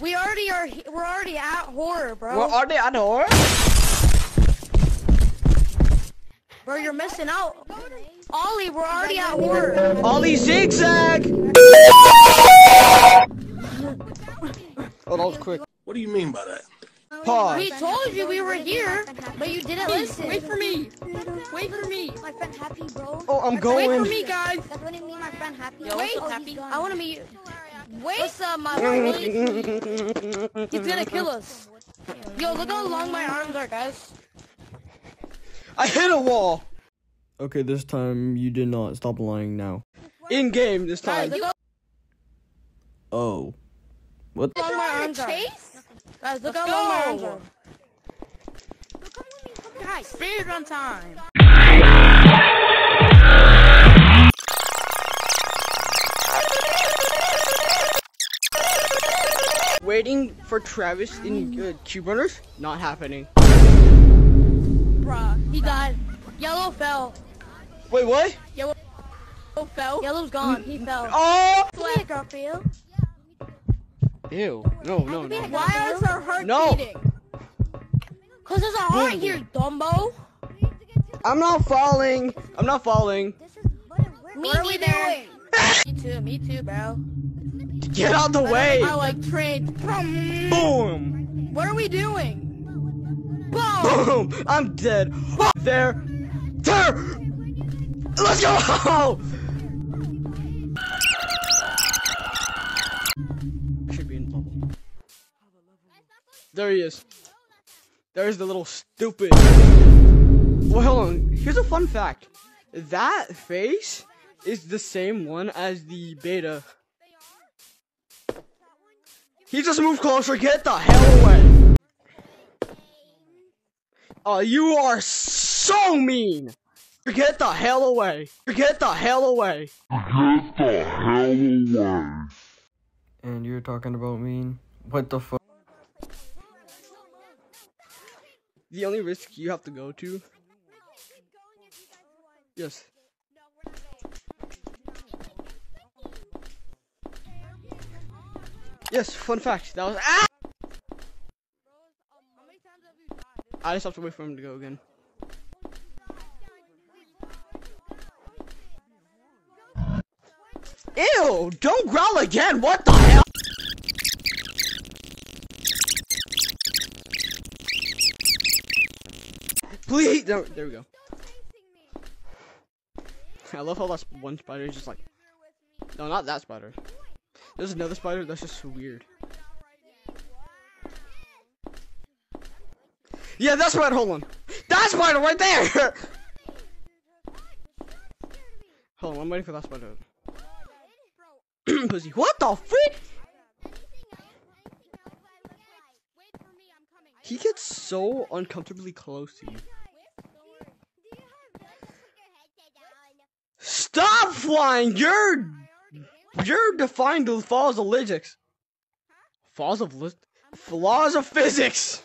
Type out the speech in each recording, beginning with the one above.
We already are. We're already at horror, bro. We're already at horror? bro, you're missing out. Ollie, we're already at horror. Ollie zigzag! Oh, that was quick. What do you mean by that? Pause. We told you we were here, but you didn't listen. Wait for me. Wait for me. My friend happy, bro. Oh, I'm going. Wait for me, guys. That's what I mean, my friend happy. Yo, what's Oh, Happy? I want to meet you. Wait. What's up, my boy? He's gonna kill us. Yo, look how long my arms are, guys. I hit a wall. Okay, this time you did not. Stop lying now. In game this time. look how Oh. What? long my arms are. Chase? Guys, look Let's how long my arms are. Guys, speed run time. Waiting for Travis in uh, Cube Runners? Not happening. Bruh, he died. Yellow fell. Wait, what? Yellow fell. Yellow's gone. He fell. Oh! Give me Ew. No, no, no. Why is our heart No. beating? Cause there's a heart here, Dumbo. I'm not falling. I'm not falling. This is what, where, Me are we neither. Me too, me too, bro. Get out the way. I like trains. Boom. Boom. What are we doing? Boom. Boom. I'm dead. There. There. Let's go. There he is. There's the little stupid. Well, hold on. Here's a fun fact. That face is the same one as the beta. He just moved closer. Get the hell away. Oh, you are so mean. Get the hell away. Get the hell away. And you're talking about me? What the fuck? The only risk you have to go to. Yes. Yes, fun fact. That was ah! I just have to wait for him to go again. Ew! Don't growl again! What the hell? Please! There, there we go. I love how that one spider is just like. No, not that spider. There's another spider that's just weird. Yeah, that spider. Hold on. That spider right there. hold on, I'm waiting for that spider. Pussy. What the frick? He gets so uncomfortably close to you. Stop flying! You're you're defying the laws of physics. Laws of laws of physics.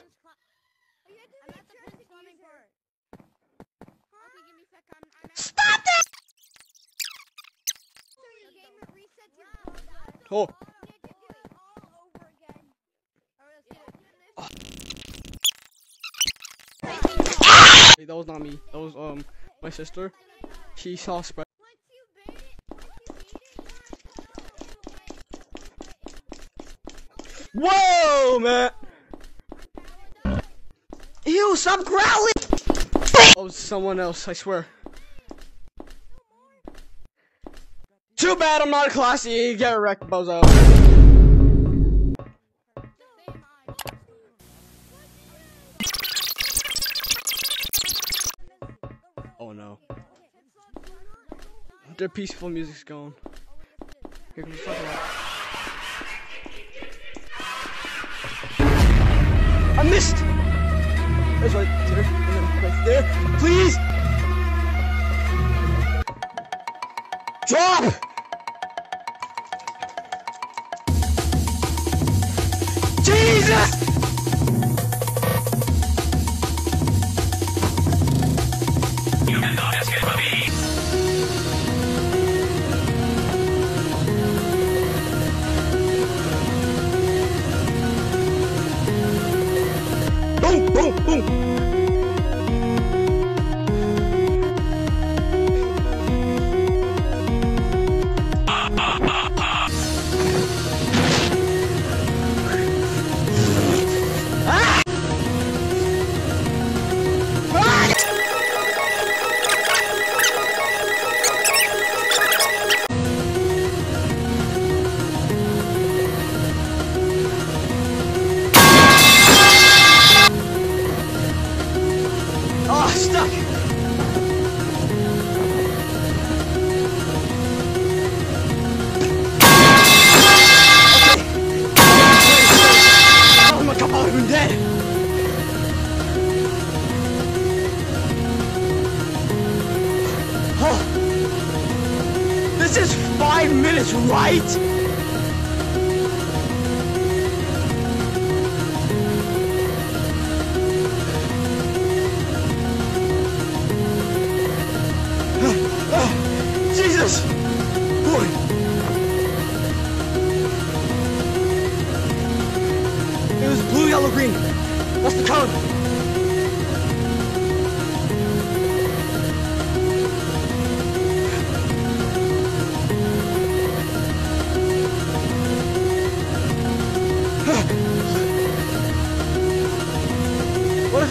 Stop that! Oh. Hey, that was not me. That was um my sister. She saw spread. Whoa, man! Ew, stop growling! Oh, someone else, I swear. Too bad I'm not a class E. Get wrecked, bozo. Oh no. Their peaceful music's gone. Here comes fucking I missed! That's right there. Right there. Please! Drop! Jesus! Boom, Oh. This is five minutes, right?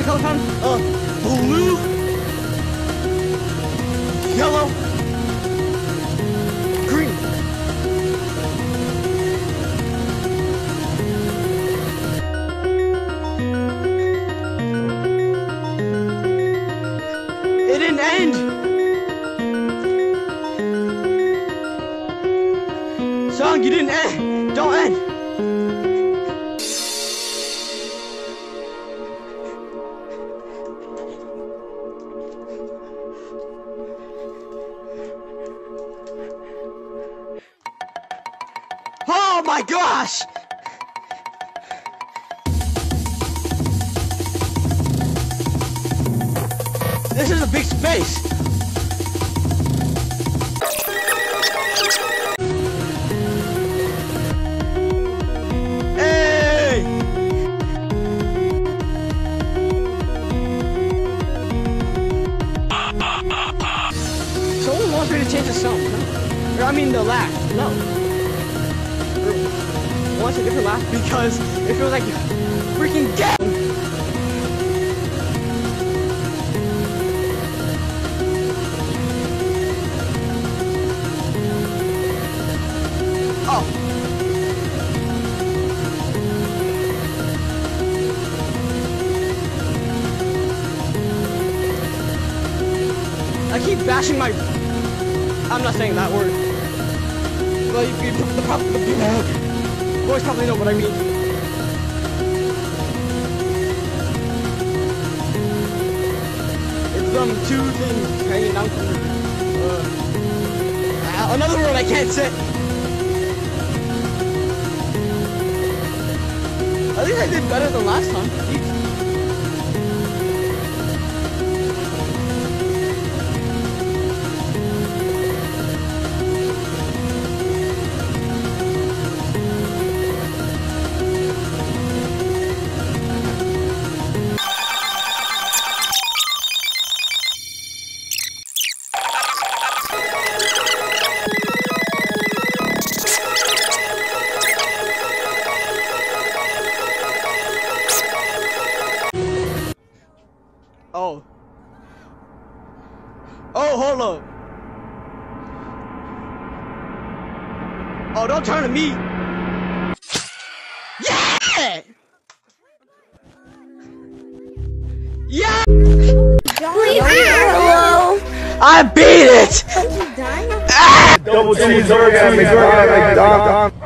Code? Uh, blue, yellow, green. It didn't end. Song, you didn't end. Oh my gosh! This is a big space. No a different laugh because it feels like freaking gay. Oh. I keep bashing my. I'm not saying that word. Well, you, you, the, prob- the, the boys probably know what I mean. It's um two things hanging. Uh, uh, another word I can't say. At least I did better than last time. Oh, don't turn to me. Yeah! Yeah! Hello. I beat it! Are you dying? Ah. Double cheeseburger at McDonald's.